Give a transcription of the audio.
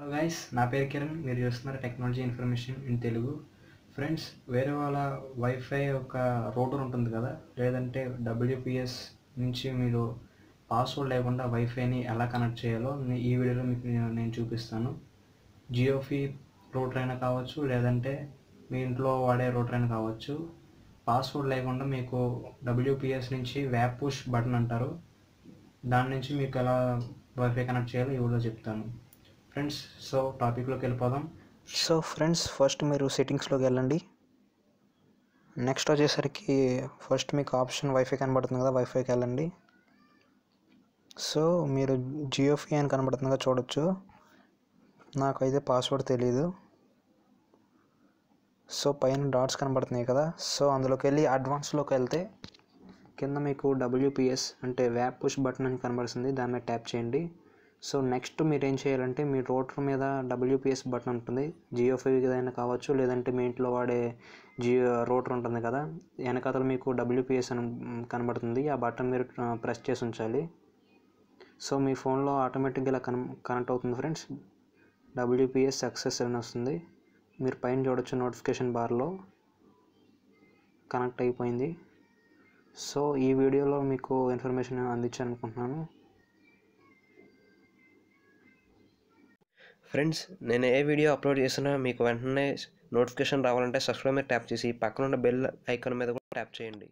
Hello guys నా పేరు కిరణ్. మీరు చూస్తున్నారు technology information in Telugu friends వేరే వాళ్ళ వైఫై ఒక రోటర్ ఉంటుంది కదా లేదంటే డబ్ల్యూపిఎస్ నుంచి మీరు పాస్వర్డ్ లేకుండా వైఫైని ఎలా కనెక్ట్ చేయాలో ఈ వీడియోలో మీకు నేను- నేను చూపిస్తాను. జియోఫీ రోటర్ అయినా కావచ్చు లేదంటే మీ ఇంట్లో వాడే రోటర్ అయినా కావచ్చు. పాస్వర్డ్ లేకుండా మీకు డబ్ల్యూపిఎస్ నుంచి వ్యాప్ పుష్ బటన్ అంటారు. దాని నుంచి మీకు ఎలా వైఫై కనెక్ట్ చేయాలో ఈ వీడియో చెప్తాను. ఫ్రెండ్స్ సో టాపిక్లోకి వెళ్ళిపోదాం. సో ఫ్రెండ్స్ ఫస్ట్ మీరు సెట్టింగ్స్లోకి వెళ్ళండి. నెక్స్ట్ వచ్చేసరికి ఫస్ట్ మీకు ఆప్షన్ వైఫై కనబడుతుంది కదా వైఫైకి వెళ్ళండి. సో మీరు జియోఫీ అని కనబడుతుంది కదా చూడొచ్చు. నాకైతే పాస్వర్డ్ తెలీదు. సో పైన డాట్స్ కనబడుతున్నాయి కదా సో అందులోకి వెళ్ళి అడ్వాన్స్లోకి వెళ్తే కింద మీకు డబ్ల్యూపిఎస్ అంటే వ్యాప్ పుష్ బటన్ అని కనబడుతుంది. దాని మీద ట్యాప్ చేయండి. సో నెక్స్ట్ మీరు ఏం చేయాలంటే మీ రోటర్ మీద డబ్ల్యూపిఎస్ బటన్ ఉంటుంది. జియో ఫైవ్ ఏదైనా కావచ్చు లేదంటే మీ ఇంట్లో వాడే జియో రోటర్ ఉంటుంది కదా వెనకాతల మీకు డబ్ల్యూపిఎస్ అని కనబడుతుంది. ఆ బటన్ మీరు ప్రెస్ చేసి ఉంచాలి. సో మీ ఫోన్లో ఆటోమేటిక్గా ఇలా కన్ కనెక్ట్ అవుతుంది ఫ్రెండ్స్. డబ్ల్యూపీఎస్ సక్సెస్ అని వస్తుంది. మీరు పైన చూడొచ్చు నోటిఫికేషన్ బార్లో కనెక్ట్ అయిపోయింది. సో ఈ వీడియోలో మీకు ఇన్ఫర్మేషన్ అందించాలనుకుంటున్నాను. ఫ్రెండ్స్ నేను ఏ వీడియో అప్లోడ్ చేసినా మీకు వెంటనే నోటిఫికేషన్ రావాలంటే సబ్స్క్రైబ్ మీద ట్యాప్ చేసి పక్కన ఉన్న బెల్ ఐకాన్ మీద కూడా ట్యాప్ చేయండి.